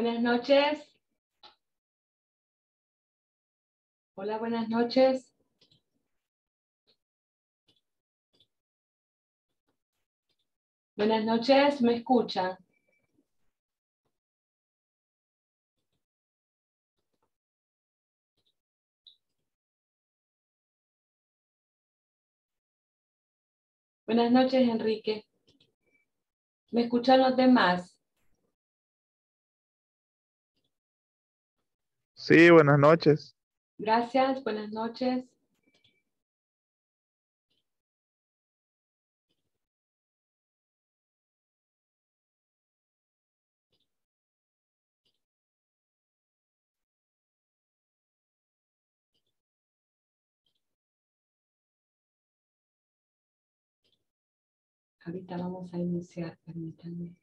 Buenas noches. Hola, buenas noches. Buenas noches, ¿me escuchan? Buenas noches, Enrique. ¿Me escuchan los demás? Sí, buenas noches. Gracias, buenas noches. Ahorita vamos a iniciar, permítanme.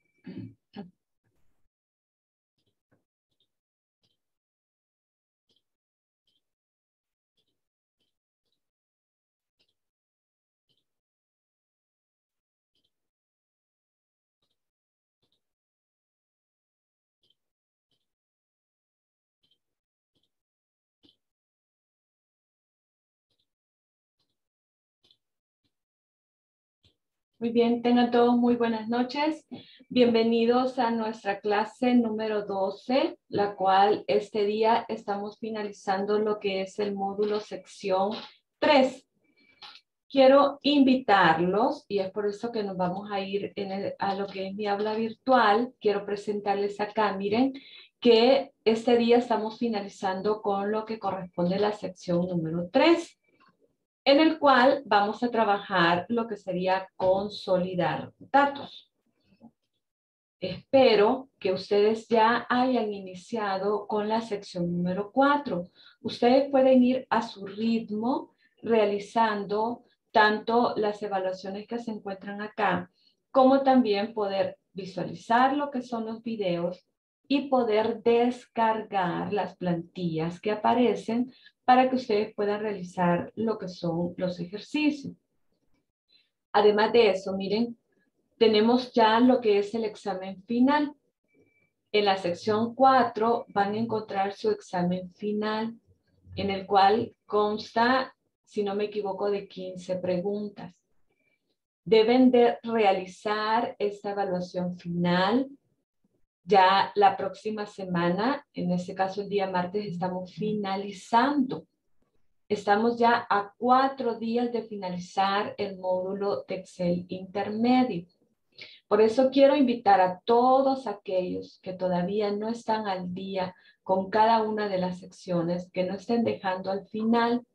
Muy bien, tengan todos muy buenas noches. Bienvenidos a nuestra clase número 12, la cual este día estamos finalizando lo que es el módulo sección 3. Quiero invitarlos, y es por eso que nos vamos a ir a lo que es mi habla virtual. Quiero presentarles acá, miren, que este día estamos finalizando con lo que corresponde a la sección número 3 en el cual vamos a trabajar lo que sería consolidar datos. Espero que ustedes ya hayan iniciado con la sección número 4. Ustedes pueden ir a su ritmo realizando tanto las evaluaciones que se encuentran acá, como también poder visualizar lo que son los videos y poder descargar las plantillas que aparecen para que ustedes puedan realizar lo que son los ejercicios. Además de eso, miren, tenemos ya lo que es el examen final. En la sección 4 van a encontrar su examen final, en el cual consta, si no me equivoco, de 15 preguntas. Deben de realizar esta evaluación final ya la próxima semana, en este caso el día martes, estamos finalizando. Estamos ya a cuatro días de finalizar el módulo de Excel intermedio. Por eso quiero invitar a todos aquellos que todavía no están al día con cada una de las secciones, que no estén dejando al final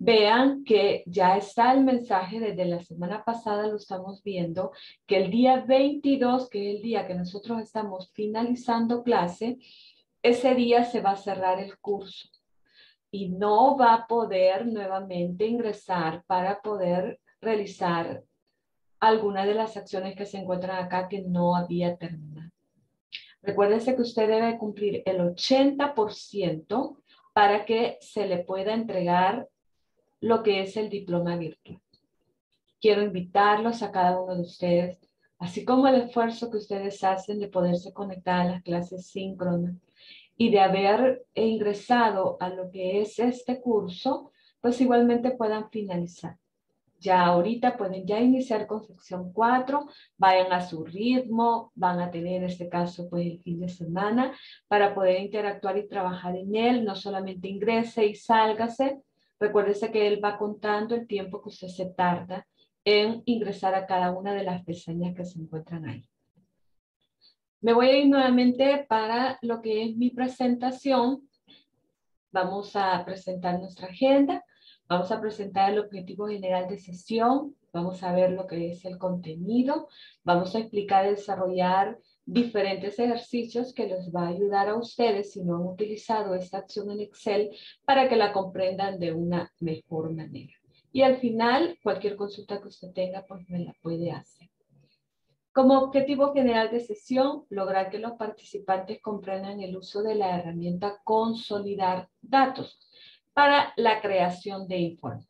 Vean que ya está el mensaje desde la semana pasada, lo estamos viendo, que el día 22, que es el día que nosotros estamos finalizando clase, ese día se va a cerrar el curso y no va a poder nuevamente ingresar para poder realizar alguna de las acciones que se encuentran acá que no había terminado. Recuérdese que usted debe cumplir el 80% para que se le pueda entregar lo que es el diploma virtual. Quiero invitarlos a cada uno de ustedes, así como el esfuerzo que ustedes hacen de poderse conectar a las clases síncronas y de haber ingresado a lo que es este curso, pues igualmente puedan finalizar. Ya ahorita pueden ya iniciar con sección 4, vayan a su ritmo, van a tener en este caso pues el fin de semana para poder interactuar y trabajar en él, no solamente ingrese y sálgase, Recuérdese que él va contando el tiempo que usted se tarda en ingresar a cada una de las pestañas que se encuentran ahí. Me voy a ir nuevamente para lo que es mi presentación. Vamos a presentar nuestra agenda. Vamos a presentar el objetivo general de sesión. Vamos a ver lo que es el contenido. Vamos a explicar y desarrollar diferentes ejercicios que les va a ayudar a ustedes si no han utilizado esta acción en Excel para que la comprendan de una mejor manera. Y al final, cualquier consulta que usted tenga, pues me la puede hacer. Como objetivo general de sesión, lograr que los participantes comprendan el uso de la herramienta consolidar datos para la creación de informes.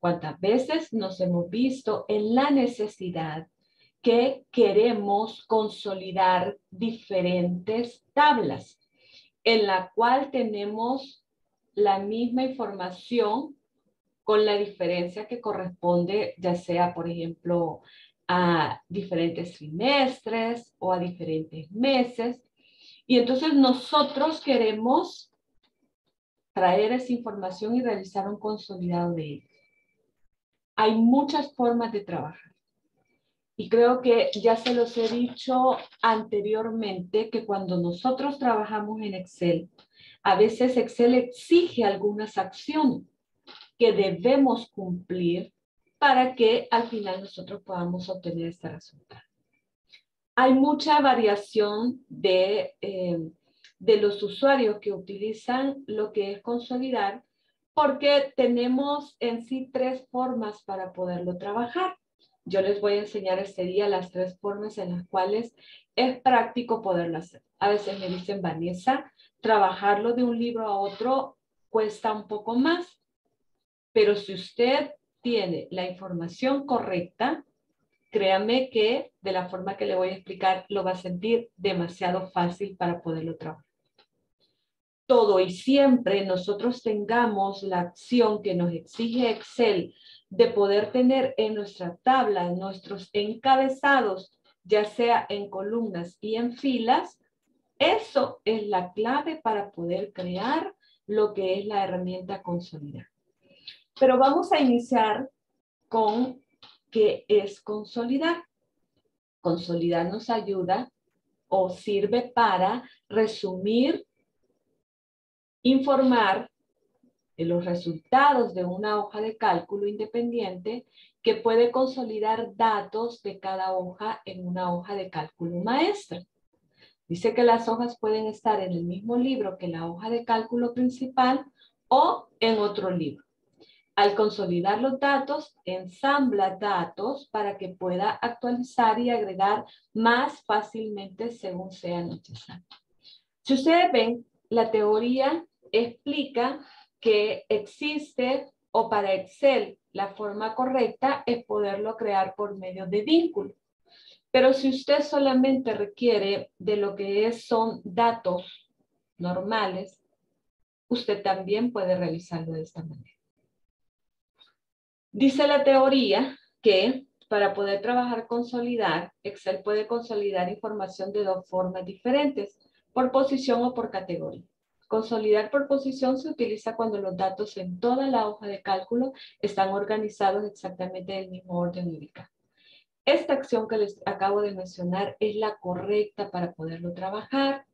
¿Cuántas veces nos hemos visto en la necesidad que queremos consolidar diferentes tablas en la cual tenemos la misma información con la diferencia que corresponde ya sea, por ejemplo, a diferentes trimestres o a diferentes meses. Y entonces nosotros queremos traer esa información y realizar un consolidado de ella. Hay muchas formas de trabajar. Y creo que ya se los he dicho anteriormente que cuando nosotros trabajamos en Excel, a veces Excel exige algunas acciones que debemos cumplir para que al final nosotros podamos obtener este resultado. Hay mucha variación de, eh, de los usuarios que utilizan lo que es consolidar porque tenemos en sí tres formas para poderlo trabajar. Yo les voy a enseñar este día las tres formas en las cuales es práctico poderlo hacer. A veces me dicen, Vanessa, trabajarlo de un libro a otro cuesta un poco más, pero si usted tiene la información correcta, créame que de la forma que le voy a explicar lo va a sentir demasiado fácil para poderlo trabajar. Todo y siempre nosotros tengamos la acción que nos exige Excel de poder tener en nuestra tabla nuestros encabezados, ya sea en columnas y en filas, eso es la clave para poder crear lo que es la herramienta consolidar. Pero vamos a iniciar con qué es consolidar. Consolidar nos ayuda o sirve para resumir, informar los resultados de una hoja de cálculo independiente que puede consolidar datos de cada hoja en una hoja de cálculo maestra. Dice que las hojas pueden estar en el mismo libro que la hoja de cálculo principal o en otro libro. Al consolidar los datos, ensambla datos para que pueda actualizar y agregar más fácilmente según sea necesario. Si ustedes ven, la teoría explica que existe o para Excel la forma correcta es poderlo crear por medio de vínculos. Pero si usted solamente requiere de lo que son datos normales, usted también puede realizarlo de esta manera. Dice la teoría que para poder trabajar consolidar, Excel puede consolidar información de dos formas diferentes, por posición o por categoría. Consolidar por posición se utiliza cuando los datos en toda la hoja de cálculo están organizados exactamente en el mismo orden ubicado. Esta acción que les acabo de mencionar es la correcta para poderlo trabajar.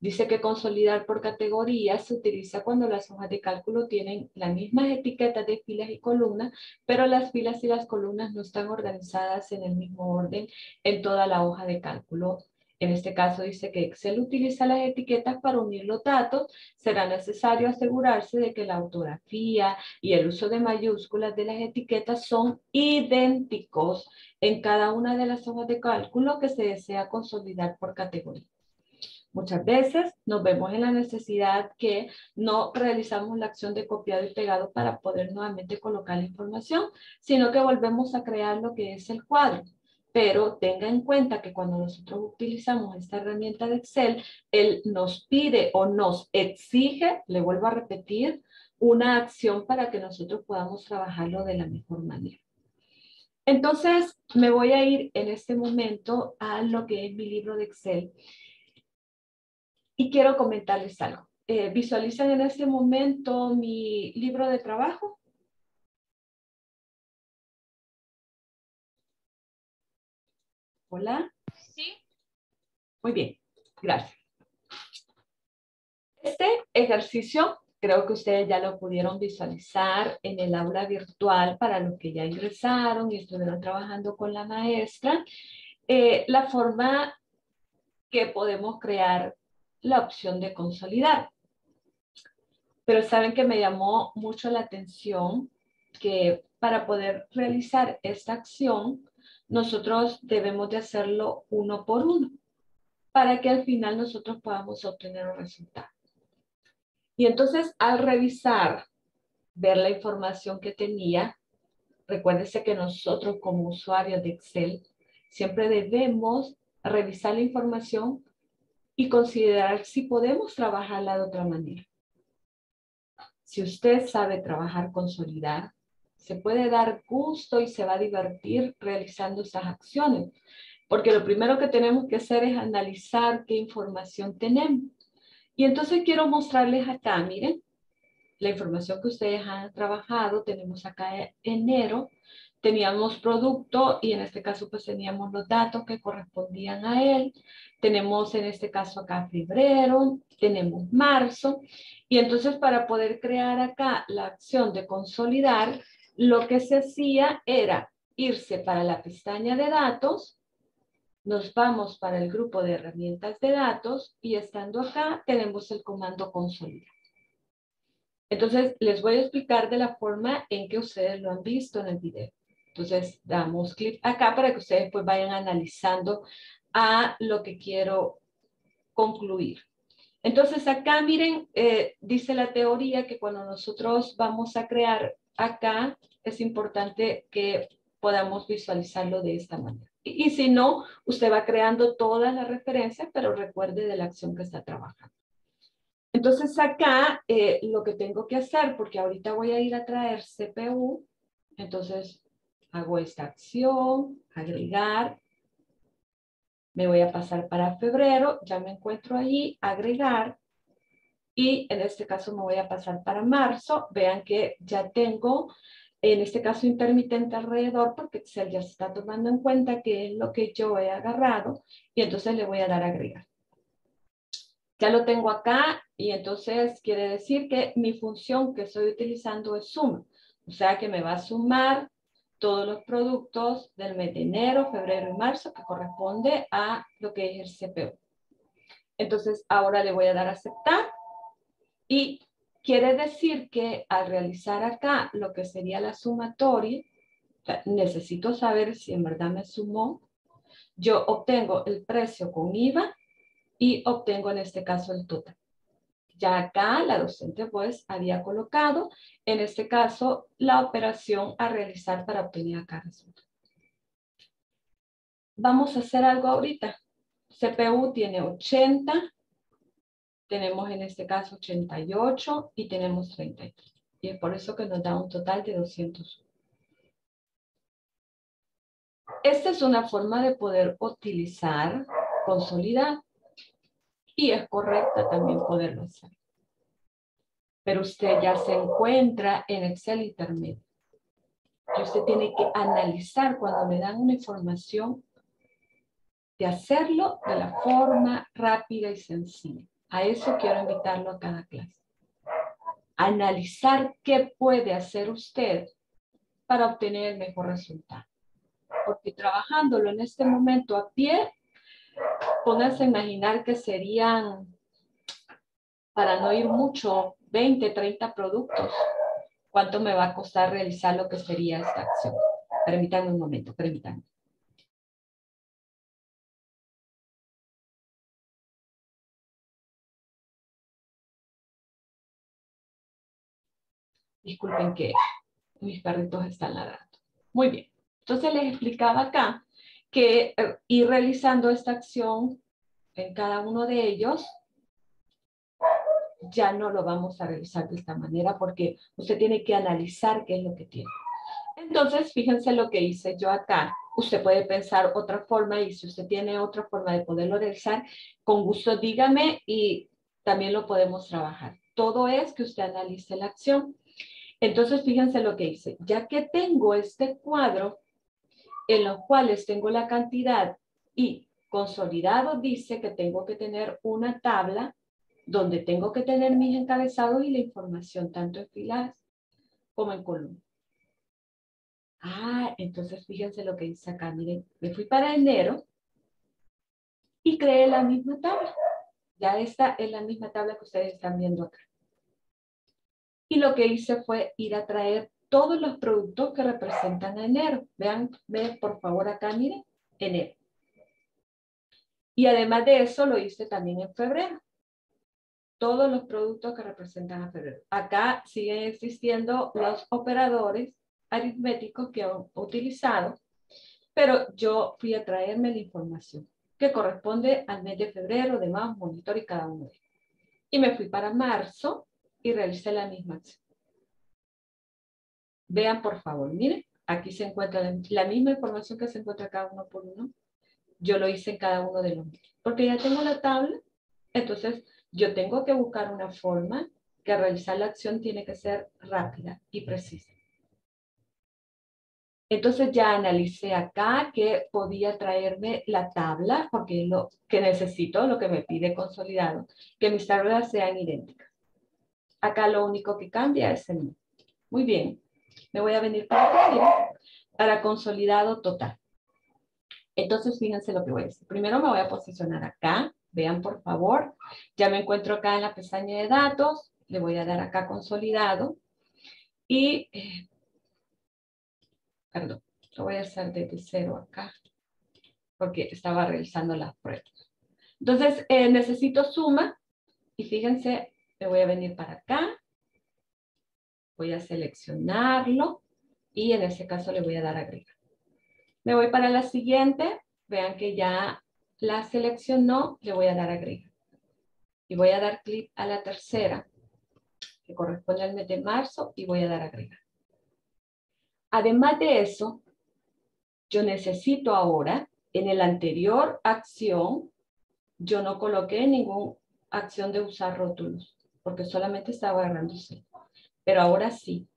Dice que consolidar por categoría se utiliza cuando las hojas de cálculo tienen las mismas etiquetas de filas y columnas, pero las filas y las columnas no están organizadas en el mismo orden en toda la hoja de cálculo en este caso dice que Excel utiliza las etiquetas para unir los datos. Será necesario asegurarse de que la ortografía y el uso de mayúsculas de las etiquetas son idénticos en cada una de las hojas de cálculo que se desea consolidar por categoría. Muchas veces nos vemos en la necesidad que no realizamos la acción de copiado y pegado para poder nuevamente colocar la información, sino que volvemos a crear lo que es el cuadro pero tenga en cuenta que cuando nosotros utilizamos esta herramienta de Excel, él nos pide o nos exige, le vuelvo a repetir, una acción para que nosotros podamos trabajarlo de la mejor manera. Entonces, me voy a ir en este momento a lo que es mi libro de Excel. Y quiero comentarles algo. Eh, ¿Visualizan en este momento mi libro de trabajo? Hola. Sí. Muy bien, gracias. Este ejercicio creo que ustedes ya lo pudieron visualizar en el aula virtual para los que ya ingresaron y estuvieron trabajando con la maestra. Eh, la forma que podemos crear la opción de consolidar. Pero saben que me llamó mucho la atención que para poder realizar esta acción nosotros debemos de hacerlo uno por uno para que al final nosotros podamos obtener un resultado. Y entonces al revisar, ver la información que tenía, recuérdese que nosotros como usuarios de Excel Siempre debemos revisar la información y considerar si podemos trabajarla de otra manera. Si usted sabe trabajar consolidar, se puede dar gusto y se va a divertir realizando esas acciones. Porque lo primero que tenemos que hacer es analizar qué información tenemos. Y entonces quiero mostrarles acá, miren, la información que ustedes han trabajado. Tenemos acá enero, teníamos producto y en este caso pues teníamos los datos que correspondían a él. Tenemos en este caso acá febrero, tenemos marzo. Y entonces para poder crear acá la acción de consolidar, lo que se hacía era irse para la pestaña de datos, nos vamos para el grupo de herramientas de datos y estando acá tenemos el comando consolidar. Entonces, les voy a explicar de la forma en que ustedes lo han visto en el video. Entonces, damos clic acá para que ustedes pues vayan analizando a lo que quiero concluir. Entonces, acá miren, eh, dice la teoría que cuando nosotros vamos a crear acá, es importante que podamos visualizarlo de esta manera. Y, si no, usted va creando todas las referencias, pero recuerde de la acción que está trabajando. Entonces acá eh, lo que tengo que hacer, porque ahorita voy a ir a traer CPU, entonces hago esta acción, agregar, me voy a pasar para febrero, ya me encuentro ahí, agregar, y en este caso me voy a pasar para marzo, vean que ya tengo en este caso intermitente alrededor, porque Excel ya se está tomando en cuenta que es lo que yo he agarrado, y entonces le voy a dar a agregar. Ya lo tengo acá, y entonces quiere decir que mi función que estoy utilizando es suma. O sea que me va a sumar todos los productos del mes de enero, febrero y marzo que corresponde a lo que es el CPU. Entonces ahora le voy a dar a aceptar y Quiere decir que al realizar acá lo que sería la sumatoria, necesito saber si en verdad me sumó, yo obtengo el precio con IVA y obtengo en este caso el total. Ya acá la docente pues había colocado, en este caso, la operación a realizar para obtener acá resultado. Vamos a hacer algo ahorita. CPU tiene 80, tenemos en este caso 88 y tenemos 33. Y es por eso que nos da un total de 200. Esta es una forma de poder utilizar consolidar y es correcta también poderlo hacer. Pero usted ya se encuentra en Excel intermedio. Y usted tiene que analizar cuando le dan una información de hacerlo de la forma rápida y sencilla. A eso quiero invitarlo a cada clase. Analizar qué puede hacer usted para obtener el mejor resultado. Porque trabajándolo en este momento a pie, pónganse a imaginar que serían, para no ir mucho, 20, 30 productos. ¿Cuánto me va a costar realizar lo que sería esta acción? Permítanme un momento, permítanme. Disculpen que mis perritos están ladrando. Muy bien. Entonces les explicaba acá que eh, ir realizando esta acción en cada uno de ellos, ya no lo vamos a realizar de esta manera porque usted tiene que analizar qué es lo que tiene. Entonces, fíjense lo que hice yo acá. Usted puede pensar otra forma y si usted tiene otra forma de poderlo realizar, con gusto dígame y también lo podemos trabajar. Todo es que usted analice la acción. Entonces, fíjense lo que hice. Ya que tengo este cuadro en los cuales tengo la cantidad y consolidado dice que tengo que tener una tabla donde tengo que tener mis encabezados y la información tanto en filas como en columnas. Ah, entonces fíjense lo que dice acá. Miren, me fui para enero y creé la misma tabla. Ya esta es la misma tabla que ustedes están viendo acá. Y lo que hice fue ir a traer todos los productos que representan enero. Vean, vean por favor acá, miren, enero. Y además de eso lo hice también en febrero. Todos los productos que representan a febrero. Acá siguen existiendo los operadores aritméticos que han utilizado. pero yo fui a traerme la información que corresponde al mes de febrero, de más monitor y cada uno. Y me fui para marzo y realicé la misma acción. Vean, por favor, miren, aquí se encuentra la, misma información que se encuentra cada uno por uno. Yo lo hice en cada uno de los porque ya tengo la tabla, entonces yo tengo que buscar una forma que realizar la acción tiene que ser rápida y precisa. Entonces ya analicé acá que podía traerme la tabla, porque es lo que necesito, lo que me pide consolidado, que mis tablas sean idénticas. Acá lo único que cambia es el número. Muy bien, me voy a venir para acá, para consolidado total. Entonces, fíjense lo que voy a hacer. Primero me voy a posicionar acá. Vean, por favor. Ya me encuentro acá en la pestaña de datos. Le voy a dar acá consolidado. Y eh, perdón, lo voy a hacer desde cero acá, porque estaba realizando las pruebas. Entonces, eh, necesito suma, y fíjense, me voy a venir para acá, voy a seleccionarlo, y en este caso le voy a dar agregar. Me voy para la siguiente, vean que ya la seleccionó, le voy a dar agregar. Y voy a dar clic a la tercera, que corresponde al mes de marzo, y voy a dar agregar. Además de eso, yo necesito ahora, en el anterior acción, yo no coloqué ninguna acción de usar rótulos, porque solamente estaba agarrándose. Pero ahora sí,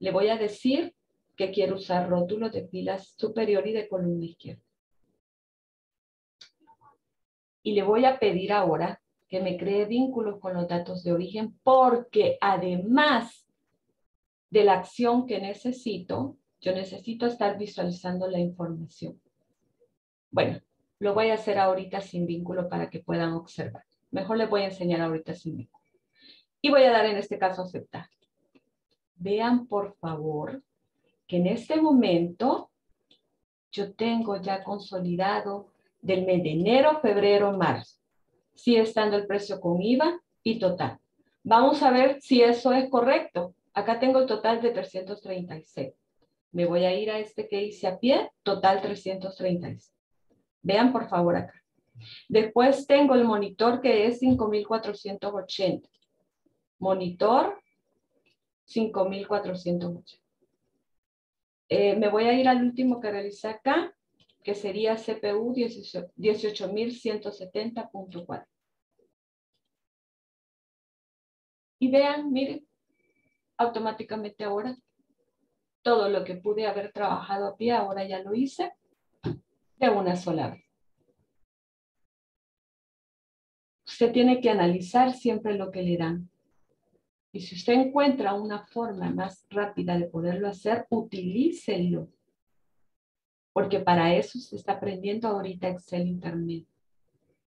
le voy a decir que quiero usar rótulos de filas superior y de columna izquierda. Y le voy a pedir ahora que me cree vínculos con los datos de origen porque además de la acción que necesito, yo necesito estar visualizando la información. Bueno, lo voy a hacer ahorita sin vínculo para que puedan observar. Mejor les voy a enseñar ahorita sin vínculo. Y voy a dar en este caso aceptar. Vean por favor que en este momento yo tengo ya consolidado del mes de enero, febrero, marzo. Sigue estando el precio con IVA y total. Vamos a ver si eso es correcto. Acá tengo el total de 336. Me voy a ir a este que hice a pie, total 336. Vean por favor acá. Después tengo el monitor que es 5480. Monitor 5480. Eh, me voy a ir al último que realicé acá, que sería CPU 18170.4. Y vean, miren, automáticamente ahora todo lo que pude haber trabajado a pie, ahora ya lo hice de una sola vez. Usted tiene que analizar siempre lo que le dan. Y si usted encuentra una forma más rápida de poderlo hacer, utilícelo. Porque para eso se está aprendiendo ahorita Excel Internet.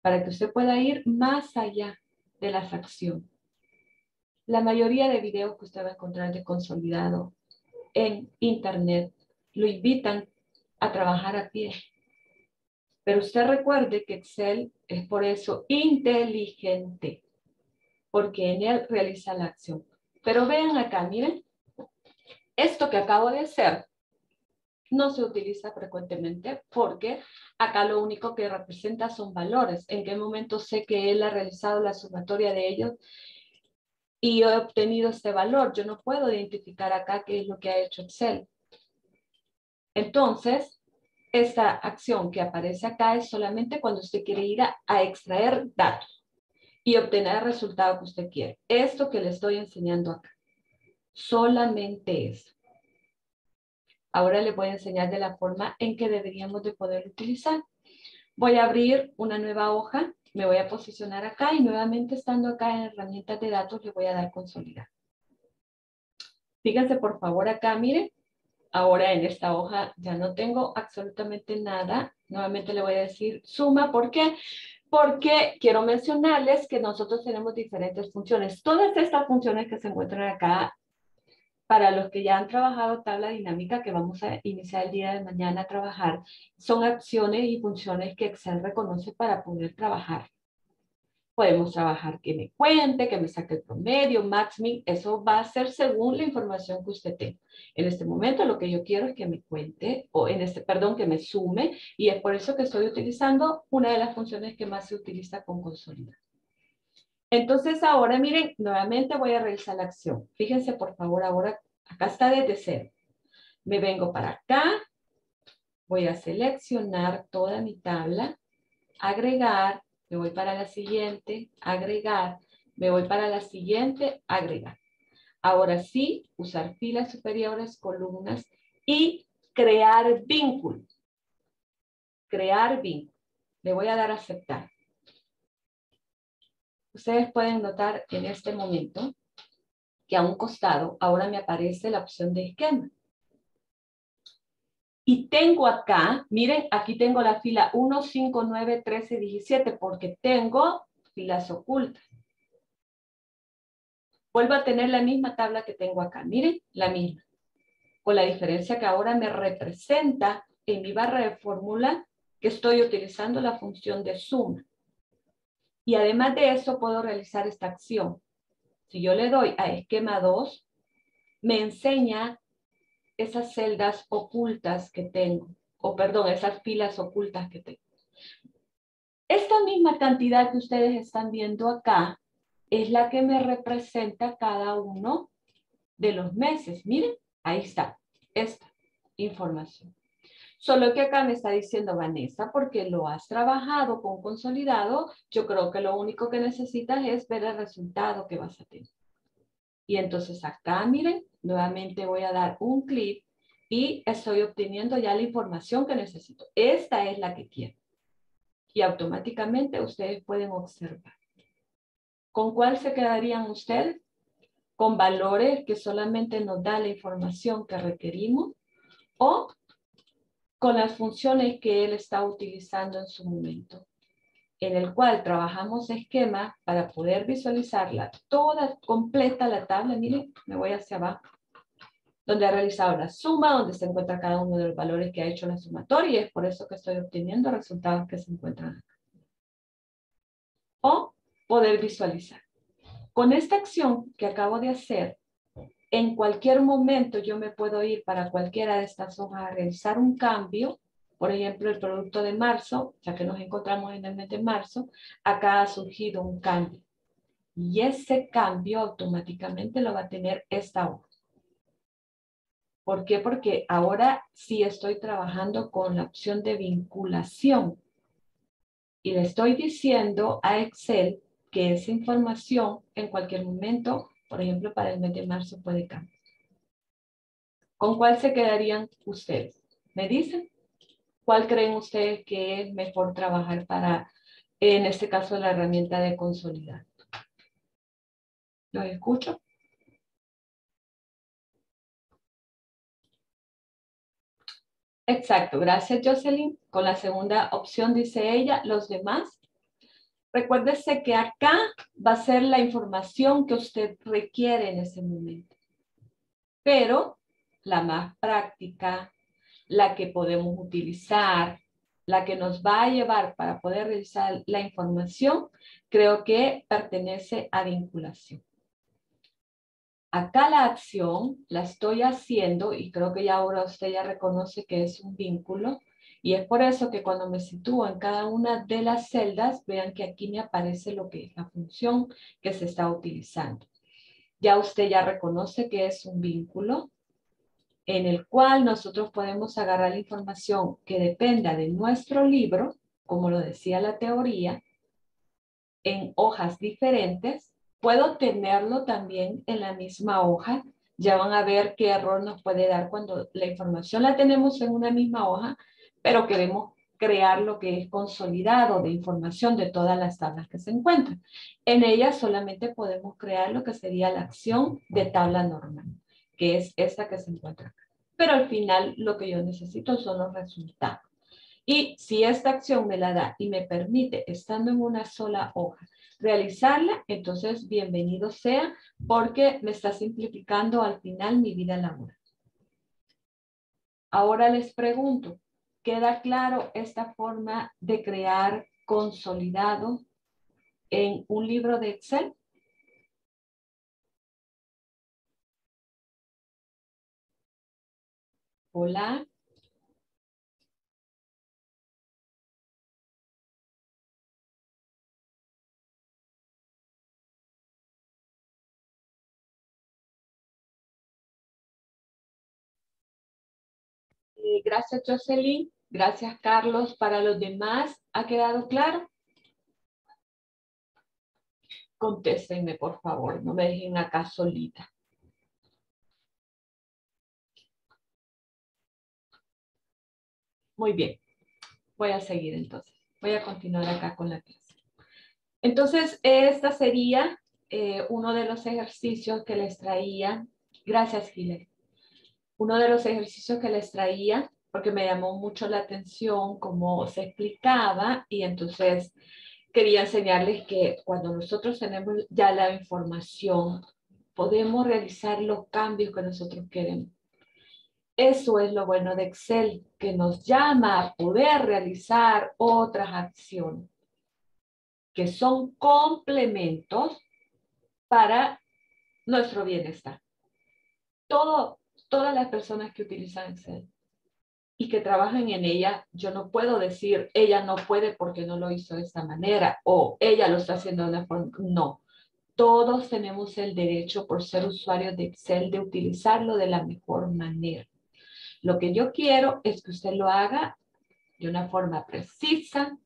Para que usted pueda ir más allá de las acciones. La mayoría de videos que usted va a encontrar de consolidado en Internet lo invitan a trabajar a pie. Pero usted recuerde que Excel es por eso inteligente, porque en él realiza la acción. Pero vean acá, miren, esto que acabo de hacer no se utiliza frecuentemente porque acá lo único que representa son valores. En qué momento sé que él ha realizado la sumatoria de ellos y he obtenido este valor. Yo no puedo identificar acá qué es lo que ha hecho Excel. Entonces, esta acción que aparece acá es solamente cuando usted quiere ir a, a extraer datos y obtener el resultado que usted quiere. Esto que le estoy enseñando acá. Solamente eso. Ahora le voy a enseñar de la forma en que deberíamos de poder utilizar. Voy a abrir una nueva hoja me voy a posicionar acá y nuevamente estando acá en herramientas de datos le voy a dar consolidar. Fíjense por favor acá, miren. Ahora en esta hoja ya no tengo absolutamente nada. Nuevamente le voy a decir suma. ¿Por qué? Porque quiero mencionarles que nosotros tenemos diferentes funciones. Todas estas funciones que se encuentran acá para los que ya han trabajado tabla dinámica que vamos a iniciar el día de mañana a trabajar, son acciones y funciones que Excel reconoce para poder trabajar. Podemos trabajar que me cuente, que me saque el promedio, max, min. Eso va a ser según la información que usted tenga. En este momento lo que yo quiero es que me cuente, o en este, perdón, que me sume. Y es por eso que estoy utilizando una de las funciones que más se utiliza con consolidar. Entonces ahora miren, nuevamente voy a realizar la acción. Fíjense por favor ahora, acá está desde cero. Me vengo para acá, voy a seleccionar toda mi tabla, agregar, me voy para la siguiente, agregar, me voy para la siguiente, agregar. Ahora sí, usar filas superiores, columnas y crear vínculo. Crear vínculo. Le voy a dar a aceptar. Ustedes pueden notar en este momento que a un costado ahora me aparece la opción de esquema. Y tengo acá, miren, aquí tengo la fila 1, 5, 9, 13, 17, porque tengo filas ocultas. Vuelvo a tener la misma tabla que tengo acá, miren, la misma. Con la diferencia que ahora me representa en mi barra de fórmula que estoy utilizando la función de suma. Y además de eso puedo realizar esta acción. Si yo le doy a esquema 2, me enseña esas celdas ocultas que tengo, o perdón, esas filas ocultas que tengo. Esta misma cantidad que ustedes están viendo acá es la que me representa cada uno de los meses. Miren, ahí está, esta información. Solo que acá me está diciendo Vanessa, porque lo has trabajado con consolidado, yo creo que lo único que necesitas es ver el resultado que vas a tener. Y entonces acá, miren, nuevamente voy a dar un clic y estoy obteniendo ya la información que necesito. Esta es la que quiero. Y automáticamente ustedes pueden observar. ¿Con cuál se quedarían ustedes? ¿Con valores que solamente nos da la información que requerimos? ¿O con las funciones que él está utilizando en su momento? En el cual trabajamos esquema para poder visualizarla toda completa la tabla. Miren, me voy hacia abajo, donde ha realizado la suma, donde se encuentra cada uno de los valores que ha hecho la sumatoria y es por eso que estoy obteniendo resultados que se encuentran acá. O poder visualizar. Con esta acción que acabo de hacer, en cualquier momento yo me puedo ir para cualquiera de estas hojas a realizar un cambio por ejemplo, el producto de marzo, ya que nos encontramos en el mes de marzo, acá ha surgido un cambio. Y ese cambio automáticamente lo va a tener esta hoja. ¿Por qué? Porque ahora sí estoy trabajando con la opción de vinculación. Y le estoy diciendo a Excel que esa información en cualquier momento, por ejemplo, para el mes de marzo puede cambiar. ¿Con cuál se quedarían ustedes? ¿Me dicen? ¿Cuál creen ustedes que es mejor trabajar para, en este caso, la herramienta de consolidar? ¿Los escucho? Exacto, gracias Jocelyn. Con la segunda opción dice ella, los demás. Recuérdese que acá va a ser la información que usted requiere en ese momento. Pero la más práctica, la que podemos utilizar, la que nos va a llevar para poder realizar la información, creo que pertenece a vinculación. Acá la acción la estoy haciendo y creo que ya ahora usted ya reconoce que es un vínculo y es por eso que cuando me sitúo en cada una de las celdas, vean que aquí me aparece lo que es la función que se está utilizando. Ya usted ya reconoce que es un vínculo, en el cual nosotros podemos agarrar la información que dependa de nuestro libro, como lo decía la teoría, en hojas diferentes. Puedo tenerlo también en la misma hoja. Ya van a ver qué error nos puede dar cuando la información la tenemos en una misma hoja, pero queremos crear lo que es consolidado de información de todas las tablas que se encuentran. En ella solamente podemos crear lo que sería la acción de tabla normal que es esta que se encuentra acá. Pero al final lo que yo necesito son los resultados. Y si esta acción me la da y me permite, estando en una sola hoja, realizarla, entonces bienvenido sea porque me está simplificando al final mi vida laboral. Ahora les pregunto, ¿queda claro esta forma de crear consolidado en un libro de Excel? Hola. Eh, gracias, Jocelyn. Gracias, Carlos. Para los demás, ¿ha quedado claro? Contéstenme, por favor. No me dejen acá solita. Muy bien. Voy a seguir entonces. Voy a continuar acá con la clase. Entonces, esta sería eh, uno de los ejercicios que les traía. Gracias, Gile. Uno de los ejercicios que les traía, porque me llamó mucho la atención cómo se explicaba y entonces quería enseñarles que cuando nosotros tenemos ya la información, podemos realizar los cambios que nosotros queremos. Eso es lo bueno de Excel, que nos llama a poder realizar otras acciones, que son complementos para nuestro bienestar. Todas las personas que utilizan Excel y que trabajan en ella, yo no puedo decir, ella no puede porque no lo hizo de esta manera o ella lo está haciendo de una forma. No, todos tenemos el derecho por ser usuarios de Excel de utilizarlo de la mejor manera. Lo que yo quiero es que usted lo haga de una forma precisa,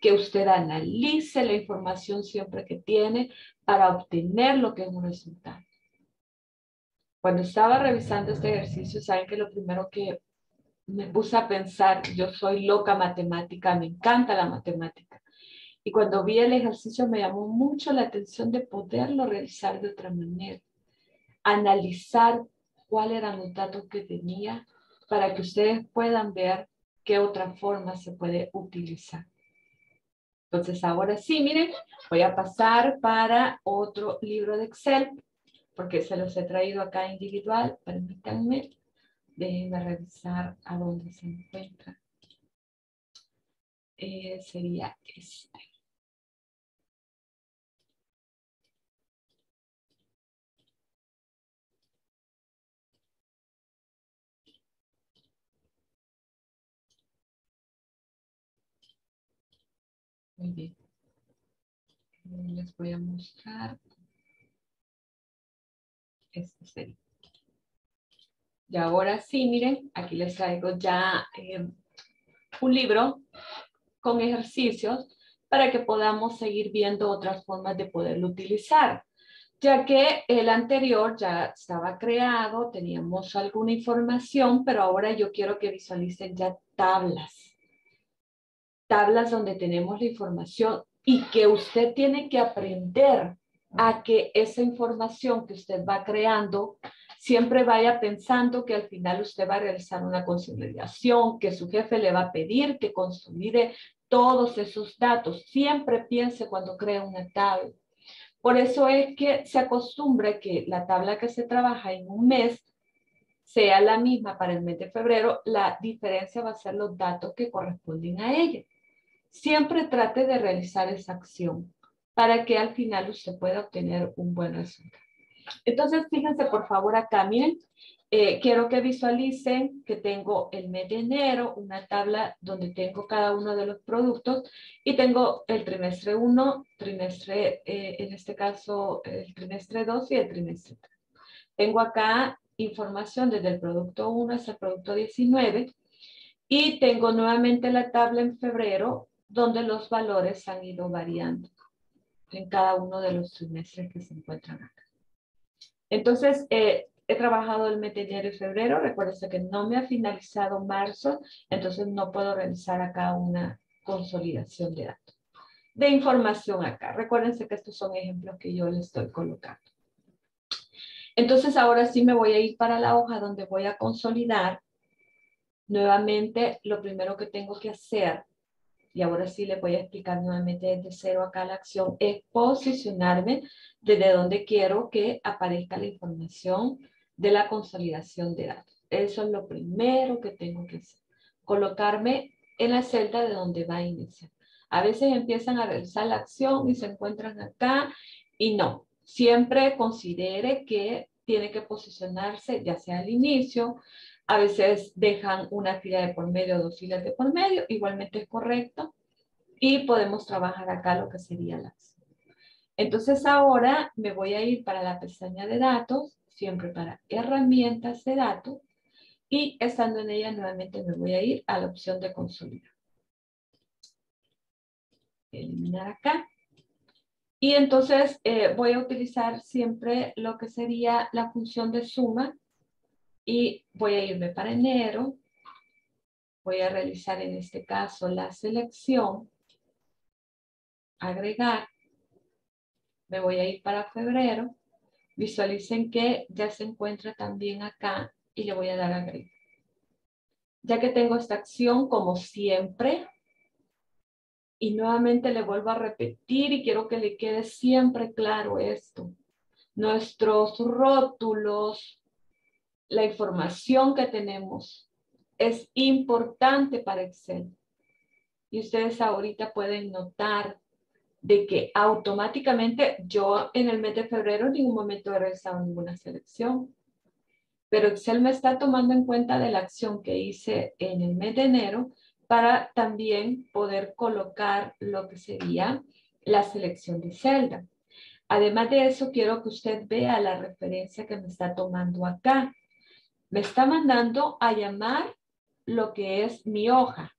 que usted analice la información siempre que tiene para obtener lo que es un resultado. Cuando estaba revisando este ejercicio, saben que lo primero que me puse a pensar, yo soy loca matemática, me encanta la matemática. Y cuando vi el ejercicio me llamó mucho la atención de poderlo realizar de otra manera. Analizar cuáles eran los datos que tenía, para que ustedes puedan ver qué otra forma se puede utilizar. Entonces, ahora sí, miren, voy a pasar para otro libro de Excel, porque se los he traído acá individual. Permítanme, déjenme revisar a dónde se encuentra. Eh, sería este. Muy bien. Les voy a mostrar. Este sería. Y ahora sí, miren, aquí les traigo ya eh, un libro con ejercicios para que podamos seguir viendo otras formas de poderlo utilizar. Ya que el anterior ya estaba creado, teníamos alguna información, pero ahora yo quiero que visualicen ya tablas tablas donde tenemos la información y que usted tiene que aprender a que esa información que usted va creando siempre vaya pensando que al final usted va a realizar una consolidación, que su jefe le va a pedir que consolide todos esos datos. Siempre piense cuando crea una tabla. Por eso es que se acostumbra que la tabla que se trabaja en un mes sea la misma para el mes de febrero, la diferencia va a ser los datos que corresponden a ella siempre trate de realizar esa acción para que al final usted pueda obtener un buen resultado. Entonces, fíjense por favor acá, miren, eh, quiero que visualicen que tengo el mes de enero, una tabla donde tengo cada uno de los productos y tengo el trimestre 1, trimestre, eh, en este caso, el trimestre 2 y el trimestre 3. Tengo acá información desde el producto 1 hasta el producto 19 y tengo nuevamente la tabla en febrero donde los valores han ido variando en cada uno de los trimestres que se encuentran acá. Entonces, eh, he trabajado el mes de enero y febrero. Recuerden que no me ha finalizado marzo, entonces no puedo realizar acá una consolidación de datos. De información acá. Recuérdense que estos son ejemplos que yo les estoy colocando. Entonces, ahora sí me voy a ir para la hoja donde voy a consolidar. Nuevamente, lo primero que tengo que hacer y ahora sí le voy a explicar nuevamente desde cero acá la acción, es posicionarme desde donde quiero que aparezca la información de la consolidación de datos. Eso es lo primero que tengo que hacer. Colocarme en la celda de donde va a iniciar. A veces empiezan a realizar la acción y se encuentran acá y no. Siempre considere que tiene que posicionarse ya sea al inicio, a veces dejan una fila de por medio dos filas de por medio, igualmente es correcto. Y podemos trabajar acá lo que sería la acción. Entonces ahora me voy a ir para la pestaña de datos, siempre para herramientas de datos. Y estando en ella nuevamente me voy a ir a la opción de consolidar. Eliminar acá. Y entonces eh, voy a utilizar siempre lo que sería la función de suma y voy a irme para enero. Voy a realizar en este caso la selección, agregar. Me voy a ir para febrero. Visualicen que ya se encuentra también acá y le voy a dar agregar. Ya que tengo esta acción, como siempre, y nuevamente le vuelvo a repetir y quiero que le quede siempre claro esto. Nuestros rótulos, la información que tenemos es importante para Excel. Y ustedes ahorita pueden notar de que automáticamente yo en el mes de febrero en ningún momento he realizado ninguna selección. Pero Excel me está tomando en cuenta de la acción que hice en el mes de enero para también poder colocar lo que sería la selección de celda. Además de eso, quiero que usted vea la referencia que me está tomando acá. Me está mandando a llamar lo que es mi hoja.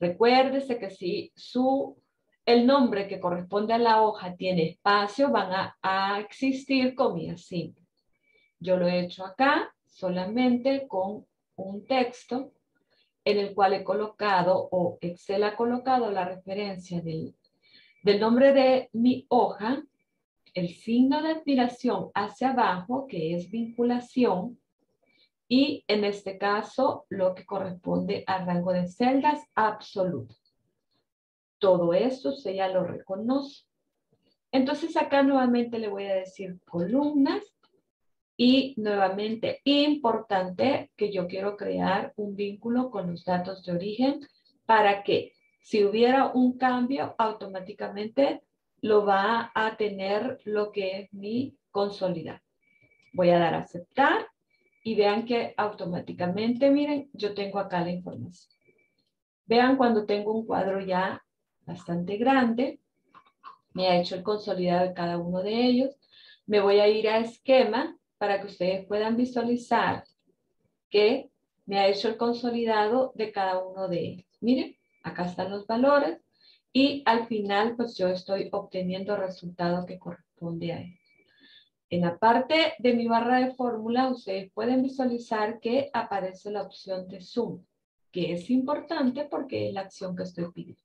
Recuérdese que si su, el nombre que corresponde a la hoja tiene espacio, van a, existir comillas simples. Yo lo he hecho acá solamente con un texto en el cual he colocado o Excel ha colocado la referencia del, del nombre de mi hoja, el signo de admiración hacia abajo, que es vinculación, y en este caso lo que corresponde al rango de celdas absoluto. Todo esto usted ya lo reconoce. Entonces acá nuevamente le voy a decir columnas y nuevamente, importante que yo quiero crear un vínculo con los datos de origen para que si hubiera un cambio, automáticamente lo va a tener lo que es mi consolidar. Voy a dar a aceptar y vean que automáticamente, miren, yo tengo acá la información. Vean cuando tengo un cuadro ya bastante grande, me ha hecho el consolidado de cada uno de ellos. Me voy a ir a esquema para que ustedes puedan visualizar que me ha hecho el consolidado de cada uno de ellos. Miren, acá están los valores y al final pues yo estoy obteniendo el resultado que corresponde a él. En la parte de mi barra de fórmula ustedes pueden visualizar que aparece la opción de zoom, que es importante porque es la acción que estoy pidiendo.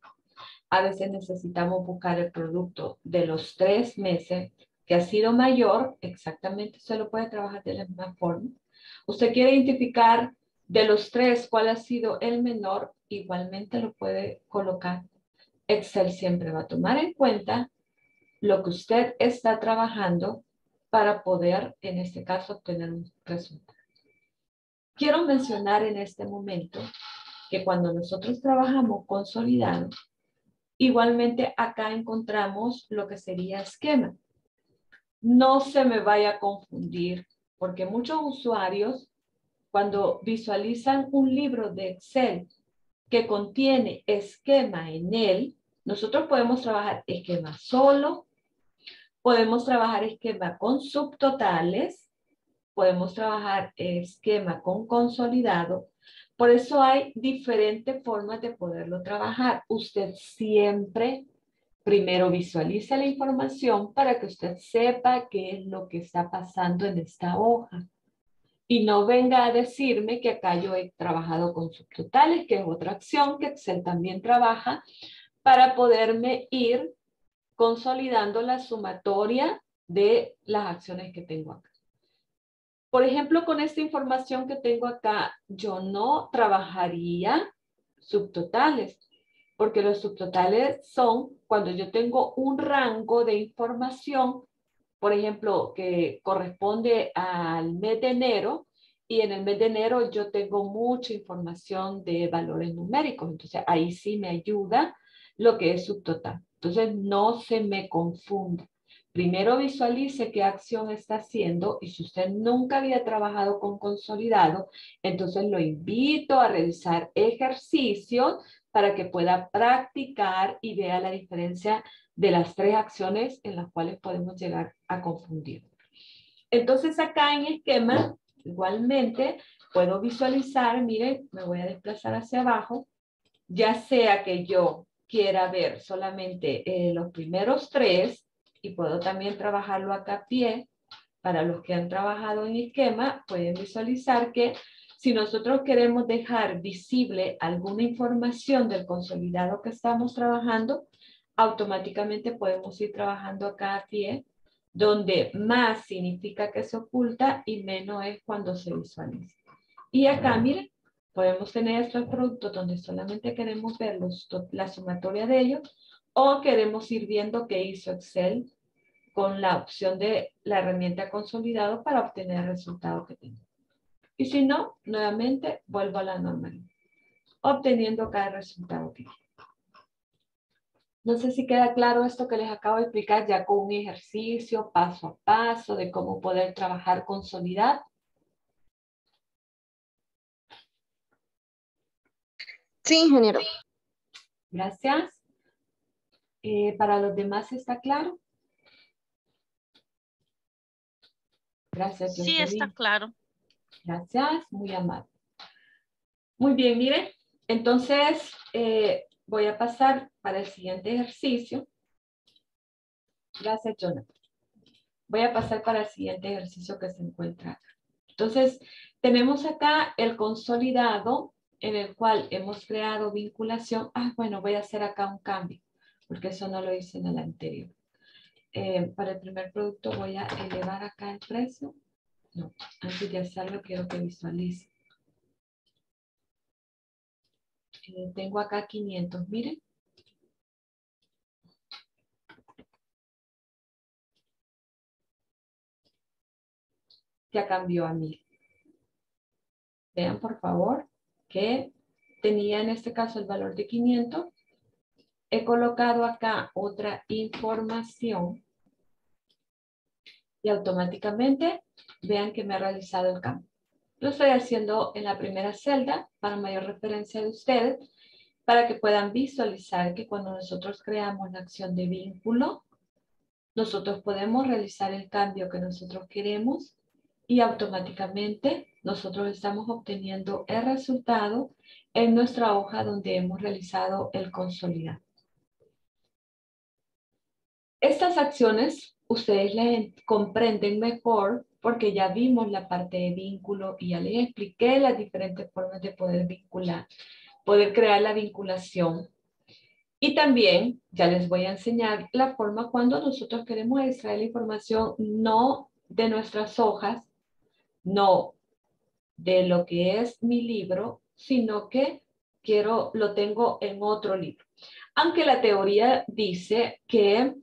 A veces necesitamos buscar el producto de los tres meses que ha sido mayor, exactamente se lo puede trabajar de la misma forma. Usted quiere identificar de los tres cuál ha sido el menor, igualmente lo puede colocar. Excel siempre va a tomar en cuenta lo que usted está trabajando para poder, en este caso, obtener un resultado. Quiero mencionar en este momento que cuando nosotros trabajamos consolidado, igualmente acá encontramos lo que sería esquema no se me vaya a confundir, porque muchos usuarios, cuando visualizan un libro de Excel que contiene esquema en él, nosotros podemos trabajar esquema solo, podemos trabajar esquema con subtotales, podemos trabajar esquema con consolidado. Por eso hay diferentes formas de poderlo trabajar. Usted siempre Primero visualiza la información para que usted sepa qué es lo que está pasando en esta hoja. Y no venga a decirme que acá yo he trabajado con subtotales, que es otra acción que Excel también trabaja, para poderme ir consolidando la sumatoria de las acciones que tengo acá. Por ejemplo, con esta información que tengo acá, yo no trabajaría subtotales porque los subtotales son cuando yo tengo un rango de información, por ejemplo, que corresponde al mes de enero, y en el mes de enero yo tengo mucha información de valores numéricos, entonces ahí sí me ayuda lo que es subtotal. Entonces, no se me confunda. Primero visualice qué acción está haciendo y si usted nunca había trabajado con consolidado, entonces lo invito a realizar ejercicios para que pueda practicar y vea la diferencia de las tres acciones en las cuales podemos llegar a confundir. Entonces acá en esquema, igualmente, puedo visualizar, miren, me voy a desplazar hacia abajo, ya sea que yo quiera ver solamente eh, los primeros tres, y puedo también trabajarlo acá a pie. Para los que han trabajado en esquema, pueden visualizar que si nosotros queremos dejar visible alguna información del consolidado que estamos trabajando, automáticamente podemos ir trabajando acá a pie, donde más significa que se oculta y menos es cuando se visualiza. Y acá, miren, podemos tener estos productos donde solamente queremos ver la sumatoria de ellos o queremos ir viendo qué hizo Excel con la opción de la herramienta consolidado para obtener el resultado que tengo. Y si no, nuevamente vuelvo a la normalidad, obteniendo cada resultado que No sé si queda claro esto que les acabo de explicar ya con un ejercicio paso a paso de cómo poder trabajar consolidado. Sí, ingeniero. Gracias. Eh, para los demás está claro. Gracias. Sí, está claro. Gracias, muy amable. Muy bien, miren. Entonces, eh, voy a pasar para el siguiente ejercicio. Gracias, Jonathan. Voy a pasar para el siguiente ejercicio que se encuentra acá. Entonces, tenemos acá el consolidado en el cual hemos creado vinculación. Ah, bueno, voy a hacer acá un cambio, porque eso no lo hice en el anterior. Eh, para el primer producto voy a elevar acá el precio. No, antes de hacerlo quiero que visualice. Eh, tengo acá 500, miren. Ya cambió a mí. Vean por favor que tenía en este caso el valor de 500. He colocado acá otra información y automáticamente vean que me ha realizado el cambio. Lo estoy haciendo en la primera celda para mayor referencia de ustedes, para que puedan visualizar que cuando nosotros creamos la acción de vínculo, nosotros podemos realizar el cambio que nosotros queremos y automáticamente nosotros estamos obteniendo el resultado en nuestra hoja donde hemos realizado el consolidado. Estas acciones ustedes les comprenden mejor porque ya vimos la parte de vínculo y ya les expliqué las diferentes formas de poder vincular, poder crear la vinculación. Y también ya les voy a enseñar la forma cuando nosotros queremos extraer la información no de nuestras hojas, no de lo que es mi libro, sino que quiero, lo tengo en otro libro. Aunque la teoría dice que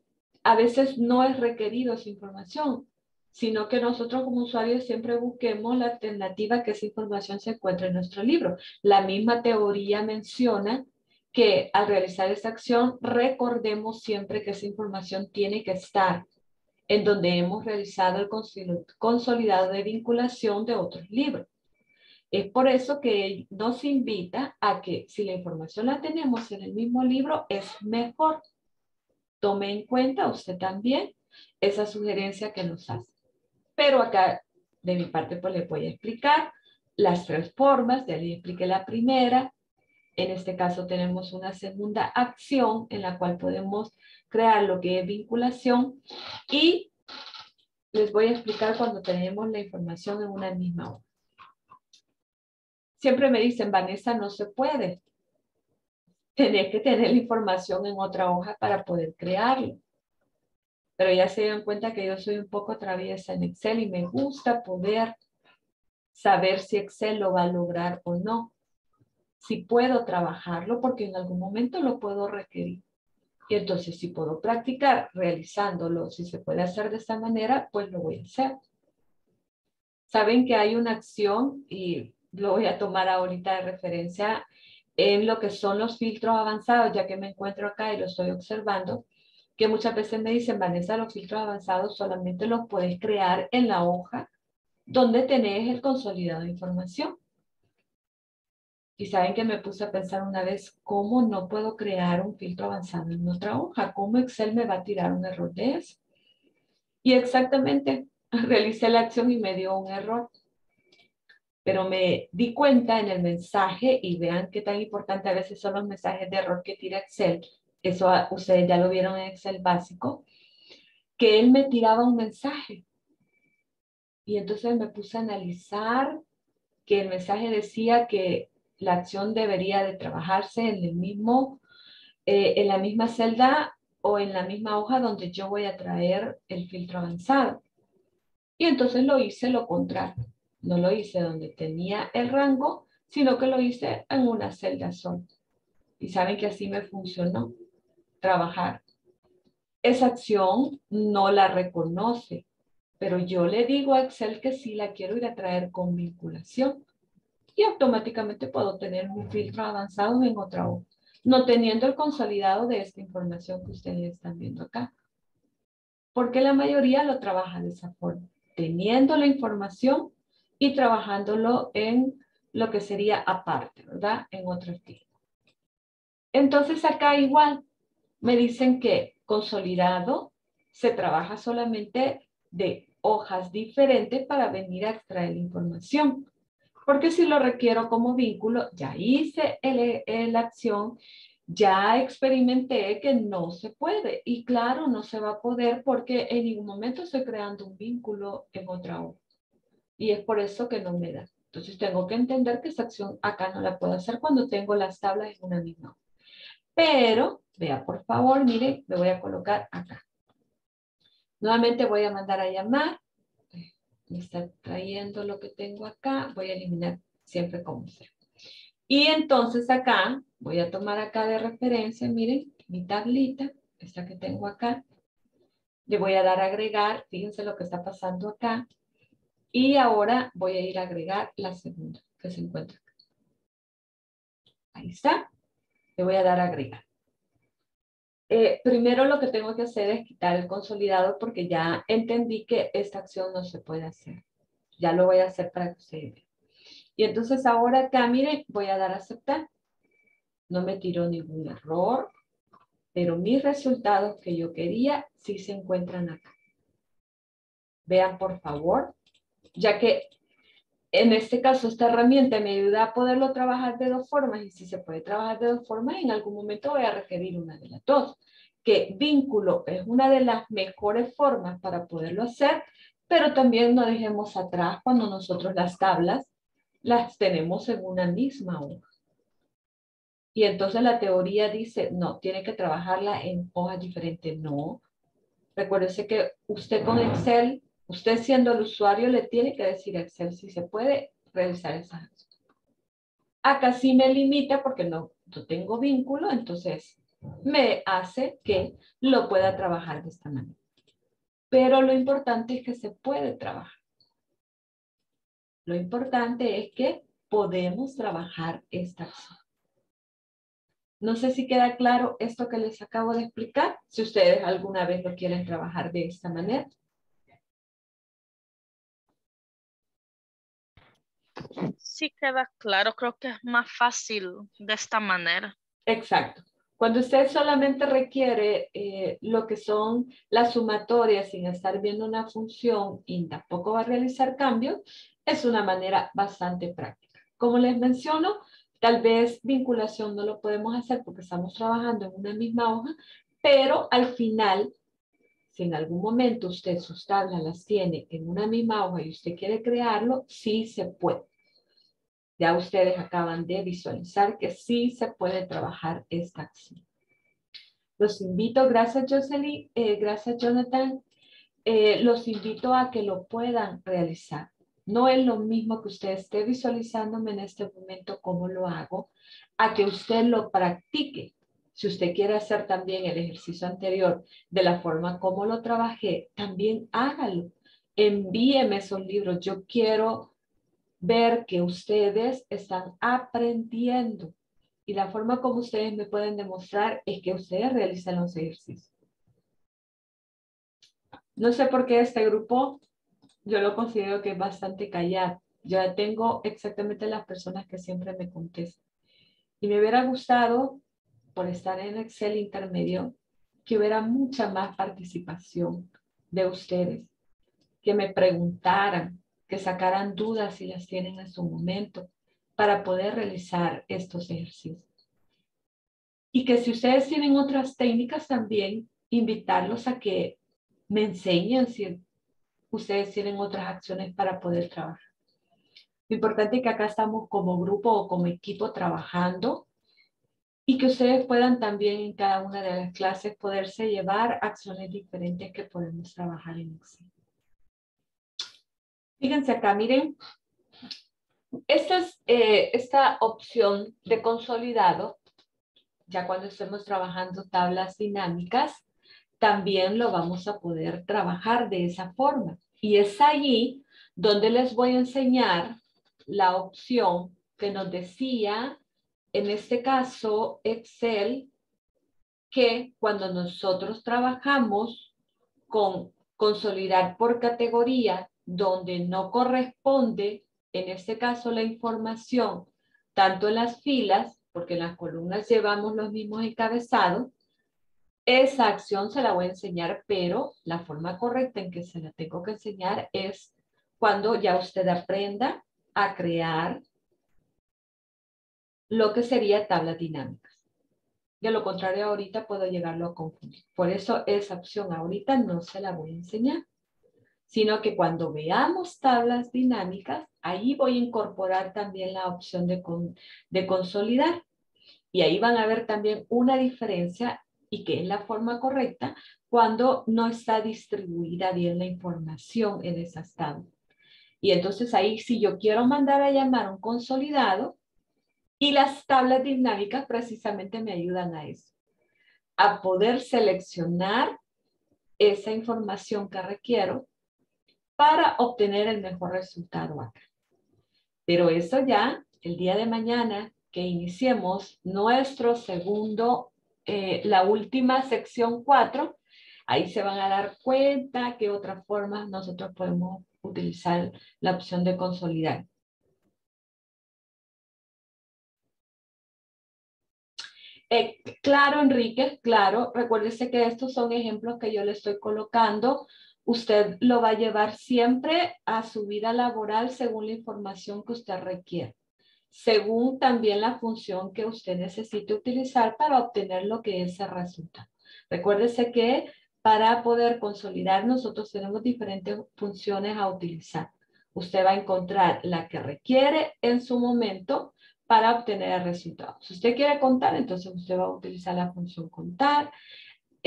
a veces no es requerido esa información, sino que nosotros como usuarios siempre busquemos la alternativa que esa información se encuentre en nuestro libro. La misma teoría menciona que al realizar esta acción recordemos siempre que esa información tiene que estar en donde hemos realizado el consolidado de vinculación de otros libros. Es por eso que nos invita a que si la información la tenemos en el mismo libro, es mejor tome en cuenta usted también esa sugerencia que nos hace. Pero acá, de mi parte, pues le voy a explicar las tres formas. Ya le expliqué la primera. En este caso tenemos una segunda acción en la cual podemos crear lo que es vinculación y les voy a explicar cuando tenemos la información en una misma hoja. Siempre me dicen, Vanessa, no se puede tenés que tener la información en otra hoja para poder crearlo. Pero ya se dan cuenta que yo soy un poco traviesa en Excel y me gusta poder saber si Excel lo va a lograr o no. Si puedo trabajarlo porque en algún momento lo puedo requerir. Y entonces si puedo practicar realizándolo, si se puede hacer de esta manera, pues lo voy a hacer. Saben que hay una acción y lo voy a tomar ahorita de referencia en lo que son los filtros avanzados, ya que me encuentro acá y lo estoy observando, que muchas veces me dicen, Vanessa, los filtros avanzados solamente los puedes crear en la hoja donde tenés el consolidado de información. Y saben que me puse a pensar una vez, ¿cómo no puedo crear un filtro avanzado en otra hoja? ¿Cómo Excel me va a tirar un error de eso? Y exactamente, realicé la acción y me dio un error. Pero me di cuenta en el mensaje, y vean qué tan importante a veces son los mensajes de error que tira Excel, eso ustedes ya lo vieron en Excel básico, que él me tiraba un mensaje. Y entonces me puse a analizar que el mensaje decía que la acción debería de trabajarse en el mismo, eh, en la misma celda o en la misma hoja donde yo voy a traer el filtro avanzado. Y entonces lo hice lo contrario. No lo hice donde tenía el rango, sino que lo hice en una celda sola. Y saben que así me funcionó trabajar. Esa acción no la reconoce, pero yo le digo a Excel que sí la quiero ir a traer con vinculación y automáticamente puedo tener un filtro avanzado en otra hoja, no teniendo el consolidado de esta información que ustedes están viendo acá. Porque la mayoría lo trabaja de esa forma, teniendo la información y trabajándolo en lo que sería aparte, ¿verdad? En otro estilo. Entonces acá igual, me dicen que consolidado se trabaja solamente de hojas diferentes para venir a extraer información. Porque si lo requiero como vínculo, ya hice la acción, ya experimenté que no se puede. Y claro, no se va a poder porque en ningún momento estoy creando un vínculo en otra hoja. Y es por eso que no me da. Entonces tengo que entender que esa acción acá no la puedo hacer cuando tengo las tablas en una misma. Pero Vea, por favor, mire, me voy a colocar acá. Nuevamente voy a mandar a llamar. Me está trayendo lo que tengo acá. Voy a eliminar siempre como sea. Y entonces acá, voy a tomar acá de referencia, miren, mi tablita, esta que tengo acá. Le voy a dar a agregar, fíjense lo que está pasando acá. Y ahora voy a ir a agregar la segunda que se encuentra. Ahí está. Le voy a dar a agregar. Eh, primero lo que tengo que hacer es quitar el consolidado porque ya entendí que esta acción no se puede hacer. Ya lo voy a hacer para que ustedes vean. Y entonces ahora acá, miren, voy a dar a aceptar. No me tiró ningún error, pero mis resultados que yo quería sí se encuentran acá. Vean, por favor, ya que en este caso, esta herramienta me ayuda a poderlo trabajar de dos formas y si se puede trabajar de dos formas, en algún momento voy a referir una de las dos. Que vínculo es una de las mejores formas para poderlo hacer, pero también no dejemos atrás cuando nosotros las tablas las tenemos en una misma hoja. Y entonces la teoría dice, no, tiene que trabajarla en hojas diferentes. No. Recuérdese que usted con Excel Usted siendo el usuario le tiene que decir a Excel si se puede realizar esa acción. Acá sí me limita porque no, no tengo vínculo, entonces me hace que lo pueda trabajar de esta manera. Pero lo importante es que se puede trabajar. Lo importante es que podemos trabajar esta acción. No sé si queda claro esto que les acabo de explicar, si ustedes alguna vez lo quieren trabajar de esta manera. Sí queda claro, creo que es más fácil de esta manera. Exacto. Cuando usted solamente requiere eh, lo que son las sumatorias sin estar viendo una función y tampoco va a realizar cambios, es una manera bastante práctica. Como les menciono, tal vez vinculación no lo podemos hacer porque estamos trabajando en una misma hoja, pero al final, si en algún momento usted sus tablas las tiene en una misma hoja y usted quiere crearlo, sí se puede. Ya ustedes acaban de visualizar que sí se puede trabajar esta acción. Los invito, gracias Jocelyn, eh, gracias Jonathan, eh, los invito a que lo puedan realizar. No es lo mismo que usted esté visualizándome en este momento cómo lo hago, a que usted lo practique. Si usted quiere hacer también el ejercicio anterior de la forma como lo trabajé, también hágalo. Envíeme esos libros. Yo quiero ver que ustedes están aprendiendo. Y la forma como ustedes me pueden demostrar es que ustedes realizan los ejercicios. No sé por qué este grupo yo lo considero que es bastante callado. Yo tengo exactamente las personas que siempre me contestan. Y me hubiera gustado, por estar en Excel intermedio, que hubiera mucha más participación de ustedes, que me preguntaran, que sacaran dudas si las tienen en su momento para poder realizar estos ejercicios. Y que si ustedes tienen otras técnicas también, invitarlos a que me enseñen si ustedes tienen otras acciones para poder trabajar. Lo importante es que acá estamos como grupo o como equipo trabajando y que ustedes puedan también en cada una de las clases poderse llevar acciones diferentes que podemos trabajar en Excel. Fíjense acá, miren, esta, es, eh, esta opción de consolidado, ya cuando estemos trabajando tablas dinámicas, también lo vamos a poder trabajar de esa forma. Y es allí donde les voy a enseñar la opción que nos decía, en este caso, Excel, que cuando nosotros trabajamos con consolidar por categoría, donde no corresponde, en este caso, la información, tanto en las filas, porque en las columnas llevamos los mismos encabezados, esa acción se la voy a enseñar, pero la forma correcta en que se la tengo que enseñar es cuando ya usted aprenda a crear lo que sería tablas dinámicas. De lo contrario, ahorita puedo llegarlo a confundir. Por eso esa opción ahorita no se la voy a enseñar, sino que cuando veamos tablas dinámicas, ahí voy a incorporar también la opción de, de consolidar. Y ahí van a ver también una diferencia y que es la forma correcta cuando no está distribuida bien la información en esas tablas. Y entonces ahí si yo quiero mandar a llamar un consolidado y las tablas dinámicas precisamente me ayudan a eso, a poder seleccionar esa información que requiero para obtener el mejor resultado acá. Pero eso ya, el día de mañana que iniciemos nuestro segundo eh, la última sección 4, ahí se van a dar cuenta que otras formas nosotros podemos utilizar la opción de consolidar. Eh, claro, Enrique, claro. Recuérdese que estos son ejemplos que yo le estoy colocando. Usted lo va a llevar siempre a su vida laboral según la información que usted requiere según también la función que usted necesite utilizar para obtener lo que es el resultado. Recuérdese que para poder consolidar nosotros tenemos diferentes funciones a utilizar. Usted va a encontrar la que requiere en su momento para obtener el resultado. Si usted quiere contar, entonces usted va a utilizar la función contar.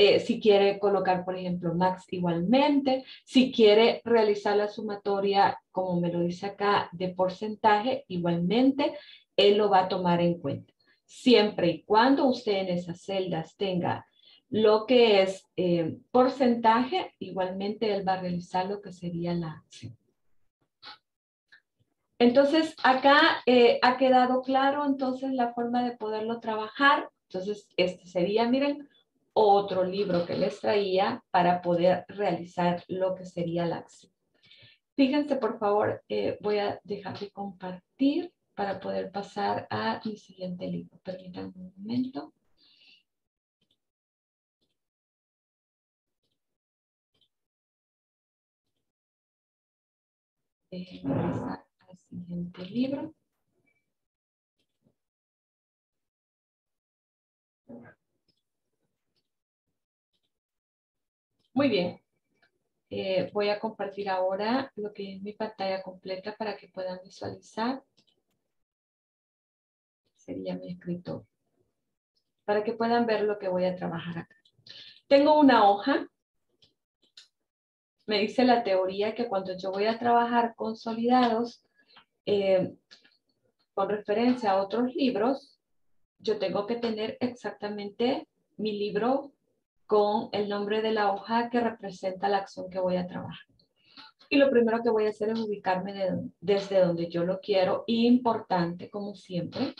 Eh, si quiere colocar, por ejemplo, max igualmente, si quiere realizar la sumatoria, como me lo dice acá, de porcentaje, igualmente, él lo va a tomar en cuenta. Siempre y cuando usted en esas celdas tenga lo que es eh, porcentaje, igualmente él va a realizar lo que sería la acción. Entonces, acá eh, ha quedado claro entonces la forma de poderlo trabajar. Entonces, este sería, miren, otro libro que les traía para poder realizar lo que sería la acción. Fíjense, por favor, eh, voy a dejar de compartir para poder pasar a mi siguiente libro. Permítanme un momento. Déjenme pasar al siguiente libro. Muy bien. Eh, voy a compartir ahora lo que es mi pantalla completa para que puedan visualizar. Sería mi escritorio. Para que puedan ver lo que voy a trabajar acá. Tengo una hoja. Me dice la teoría que cuando yo voy a trabajar consolidados, eh, con referencia a otros libros, yo tengo que tener exactamente mi libro con el nombre de la hoja que representa la acción que voy a trabajar. Y lo primero que voy a hacer es ubicarme desde donde yo lo quiero, importante como siempre.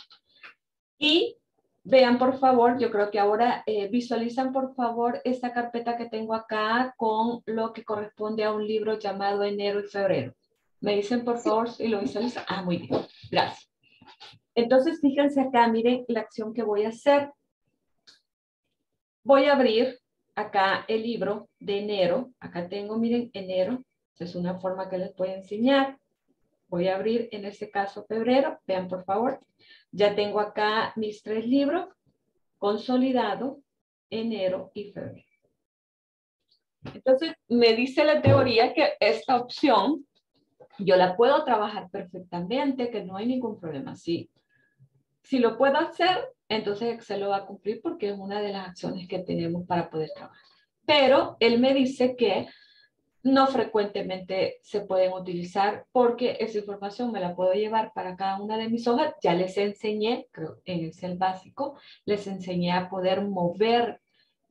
Y Vean, por favor, yo creo que ahora eh, visualizan, por favor, esta carpeta que tengo acá con lo que corresponde a un libro llamado Enero y Febrero. Me dicen, por favor, si lo visualizan. Ah, muy bien. Gracias. Entonces, fíjense acá, miren la acción que voy a hacer. Voy a abrir acá el libro de enero. Acá tengo, miren, enero. Es una forma que les voy a enseñar. Voy a abrir en este caso febrero. Vean, por favor. Ya tengo acá mis tres libros. Consolidado, enero y febrero. Entonces, me dice la teoría que esta opción yo la puedo trabajar perfectamente, que no hay ningún problema. Si, si lo puedo hacer, entonces Excel lo va a cumplir porque es una de las acciones que tenemos para poder trabajar. Pero él me dice que no frecuentemente se pueden utilizar porque esa información me la puedo llevar para cada una de mis hojas. Ya les enseñé, creo, en Excel básico, les enseñé a poder mover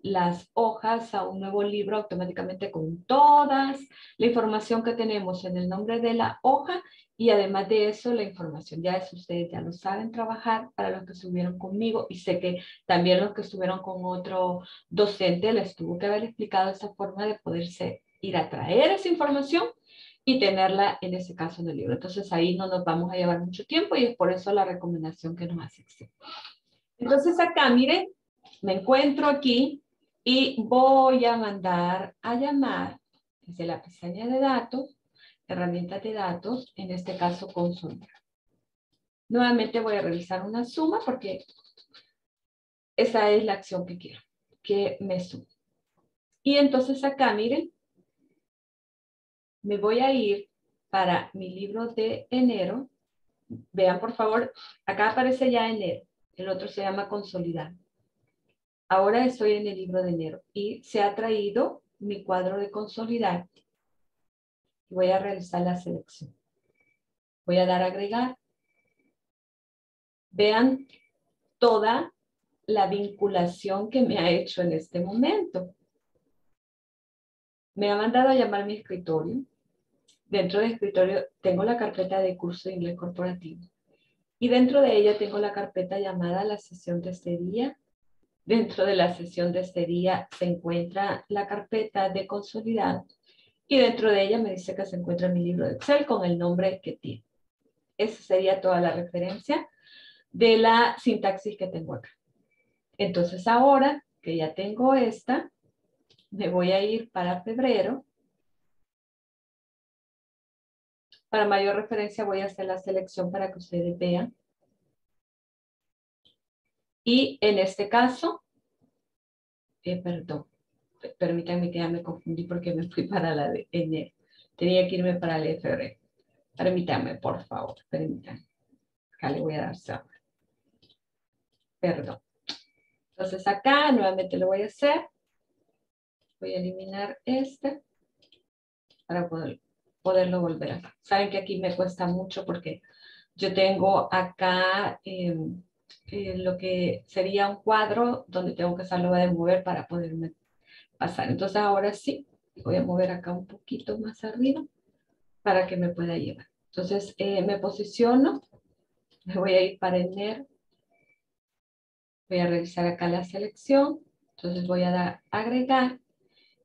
las hojas a un nuevo libro automáticamente con todas la información que tenemos en el nombre de la hoja y además de eso la información. Ya eso ustedes ya lo saben trabajar para los que estuvieron conmigo y sé que también los que estuvieron con otro docente les tuvo que haber explicado esa forma de poderse ir a traer esa información y tenerla en ese caso en el libro. Entonces ahí no nos vamos a llevar mucho tiempo y es por eso la recomendación que nos hace. Entonces acá, miren, me encuentro aquí y voy a mandar a llamar desde la pestaña de datos, herramientas de datos, en este caso consulta. Nuevamente voy a realizar una suma porque esa es la acción que quiero, que me sume. Y entonces acá, miren, me voy a ir para mi libro de enero. Vean, por favor, acá aparece ya enero. El otro se llama consolidar. Ahora estoy en el libro de enero y se ha traído mi cuadro de consolidar. Voy a realizar la selección. Voy a dar a agregar. Vean toda la vinculación que me ha hecho en este momento. Me ha mandado a llamar mi escritorio. Dentro del escritorio tengo la carpeta de curso de inglés corporativo. Y dentro de ella tengo la carpeta llamada la sesión de este día Dentro de la sesión de este día se encuentra la carpeta de consolidado y dentro de ella me dice que se encuentra mi libro de Excel con el nombre que tiene. Esa sería toda la referencia de la sintaxis que tengo acá. Entonces ahora que ya tengo esta, me voy a ir para febrero. Para mayor referencia voy a hacer la selección para que ustedes vean y en este caso, eh, perdón, permítanme que ya me confundí porque me fui para la de enero. Tenía que irme para la de febrero. Permítanme, por favor, permítanme. Acá le voy a dar saber. Perdón. Entonces acá nuevamente lo voy a hacer. Voy a eliminar este para poder, poderlo volver a Saben que aquí me cuesta mucho porque yo tengo acá... Em, eh, lo que sería un cuadro donde tengo que salvo de mover para poderme pasar. Entonces ahora sí, voy a mover acá un poquito más arriba para que me pueda llevar. Entonces eh, me posiciono, me voy a ir para enero, voy a revisar acá la selección, entonces voy a dar agregar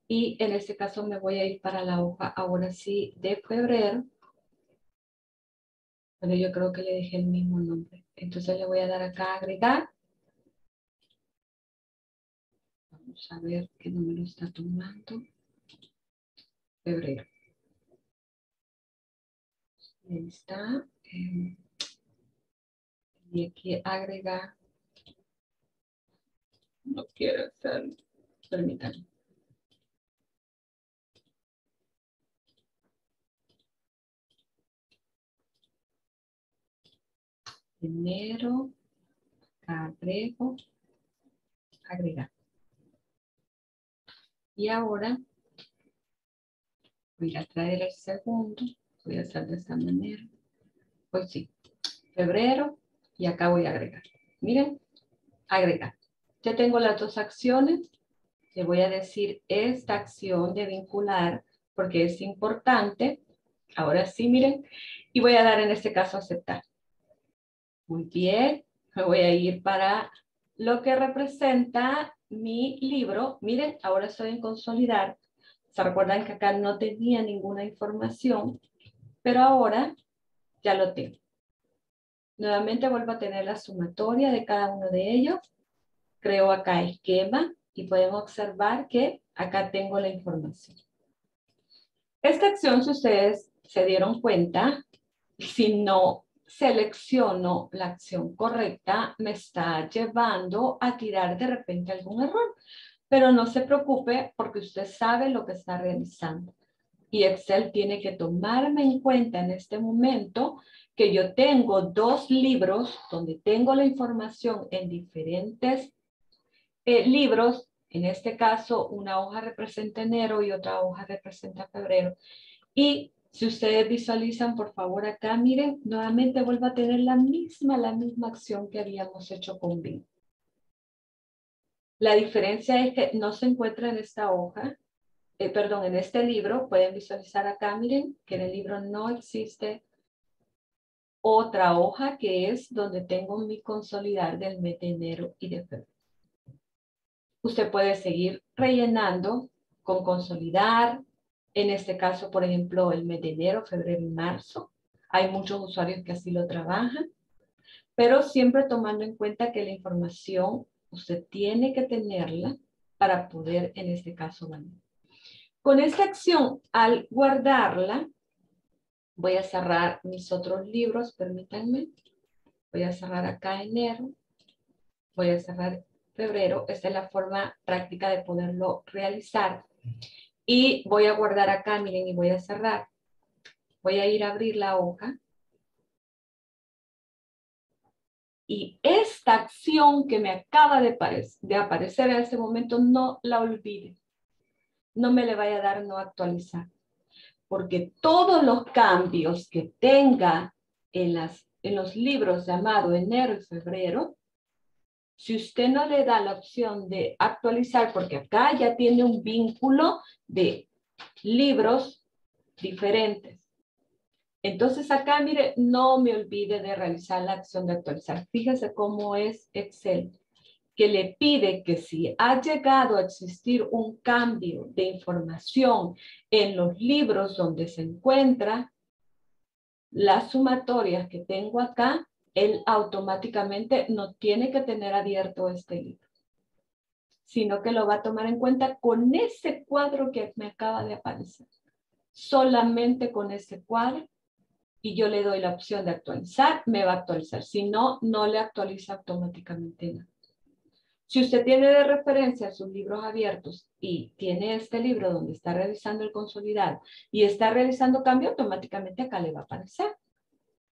y en este caso me voy a ir para la hoja ahora sí de febrero. Pero yo creo que le dejé el mismo nombre. Entonces le voy a dar acá agregar. Vamos a ver qué número está tomando. Febrero. Ahí está. Em, y aquí agregar. No quiero hacer. Permítanme. Primero, agrego, agregar. Y ahora voy a traer el segundo, voy a hacer de esta manera. Pues sí, febrero y acá voy a agregar. Miren, agregar. Ya tengo las dos acciones. Le voy a decir esta acción de vincular porque es importante. Ahora sí, miren. Y voy a dar en este caso aceptar. Muy bien. Me voy a ir para lo que representa mi libro. Miren, ahora estoy en consolidar. Se recuerdan que acá no tenía ninguna información, pero ahora ya lo tengo. Nuevamente vuelvo a tener la sumatoria de cada uno de ellos. Creo acá esquema y pueden observar que acá tengo la información. Esta acción, si ustedes se dieron cuenta, si no selecciono la acción correcta, me está llevando a tirar de repente algún error. Pero no se preocupe porque usted sabe lo que está realizando. Y Excel tiene que tomarme en cuenta en este momento que yo tengo dos libros donde tengo la información en diferentes eh, libros. En este caso, una hoja representa enero y otra hoja representa febrero. Y si ustedes visualizan, por favor, acá, miren, nuevamente vuelvo a tener la misma, la misma acción que habíamos hecho con BIM. La diferencia es que no se encuentra en esta hoja, eh, perdón, en este libro. Pueden visualizar acá, miren, que en el libro no existe otra hoja que es donde tengo mi consolidar del mes de enero y de febrero. Usted puede seguir rellenando con consolidar. En este caso, por ejemplo, el mes de enero, febrero y marzo. Hay muchos usuarios que así lo trabajan, pero siempre tomando en cuenta que la información usted tiene que tenerla para poder, en este caso, ganar. Con esta acción, al guardarla, Voy a cerrar mis otros libros, permítanme. Voy a cerrar acá enero. Voy a cerrar febrero. Esta es la forma práctica de poderlo realizar. Y voy a guardar acá, miren, y voy a cerrar. Voy a ir a abrir la hoja. Y esta acción que me acaba de, de aparecer en este momento, no la olvide. No me le vaya a dar no actualizar porque todos los cambios que tenga en, las, en los libros llamados enero y febrero, si usted no le da la opción de actualizar, porque acá ya tiene un vínculo de libros diferentes. Entonces acá, mire, no me olvide de realizar la acción de actualizar. Fíjese cómo es Excel que le pide que si ha llegado a existir un cambio de información en los libros donde se encuentra las sumatorias que tengo acá, él automáticamente no tiene que tener abierto este libro, sino que lo va a tomar en cuenta con ese cuadro que me acaba de aparecer. Solamente con ese cuadro y yo le doy la opción de actualizar, me va a actualizar. Si no, no le actualiza automáticamente nada. Si usted tiene de referencia sus libros abiertos y tiene este libro donde está realizando el consolidado y está realizando cambio, automáticamente acá le va a aparecer.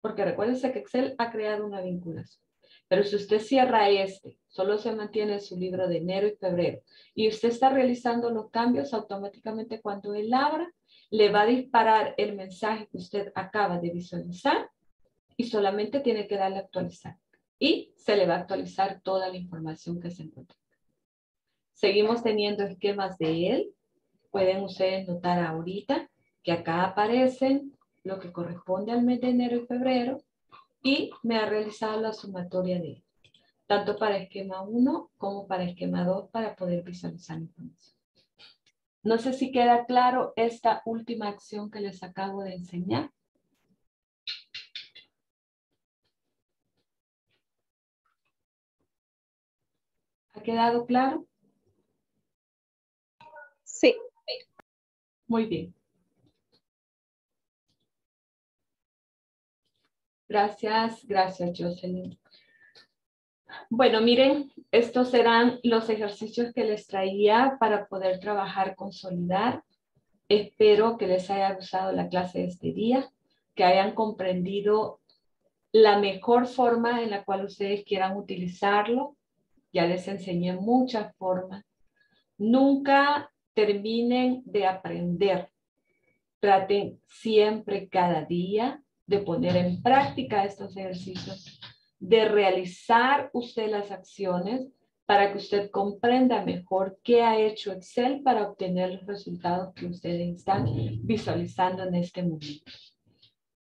Porque recuérdese que Excel ha creado una vinculación. Pero si usted cierra este, solo se mantiene su libro de enero y febrero, y usted está realizando los cambios, automáticamente cuando él abra, le va a disparar el mensaje que usted acaba de visualizar y solamente tiene que darle actualizar y se le va a actualizar toda la información que se encuentra. Seguimos teniendo esquemas de él. Pueden ustedes notar ahorita que acá aparecen lo que corresponde al mes de enero y febrero y me ha realizado la sumatoria de tanto para esquema 1 como para esquema 2 para poder visualizar la información. No sé si queda claro esta última acción que les acabo de enseñar. ¿Ha quedado claro? Sí. Muy bien. Gracias, gracias, Jocelyn. Bueno, miren, estos serán los ejercicios que les traía para poder trabajar, consolidar. Espero que les haya gustado la clase de este día, que hayan comprendido la mejor forma en la cual ustedes quieran utilizarlo ya les enseñé muchas formas. Nunca terminen de aprender. Traten siempre, cada día, de poner en práctica estos ejercicios, de realizar usted las acciones para que usted comprenda mejor qué ha hecho Excel para obtener los resultados que ustedes están visualizando en este momento.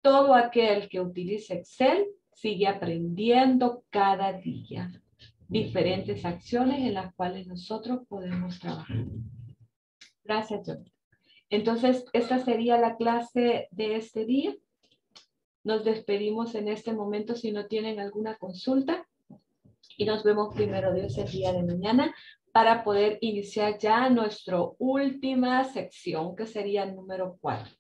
Todo aquel que utilice Excel sigue aprendiendo cada día. diferentes acciones en las cuales nosotros podemos trabajar. Gracias, John. Entonces, esta sería la clase de este día. Nos despedimos en este momento si no tienen alguna consulta y nos vemos primero Dios el día de mañana para poder iniciar ya nuestra última sección que sería el número 4.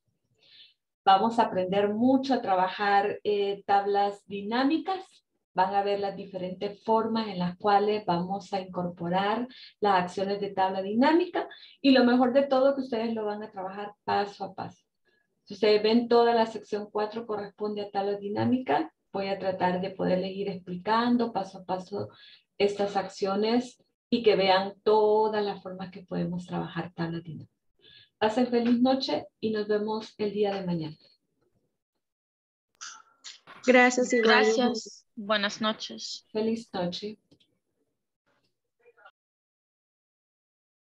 Vamos a aprender mucho a trabajar eh, tablas dinámicas. Van a ver las diferentes formas en las cuales vamos a incorporar las acciones de tabla dinámica y lo mejor de todo que ustedes lo van a trabajar paso a paso. Si ustedes ven toda la sección 4 corresponde a tablas dinámicas, voy a tratar de poderles ir explicando paso a paso estas acciones y que vean todas las formas que podemos trabajar tabla dinámica. Pasen feliz noche y nos vemos el día de mañana. Gracias y Gracias. Buenas noches. Feliz noche.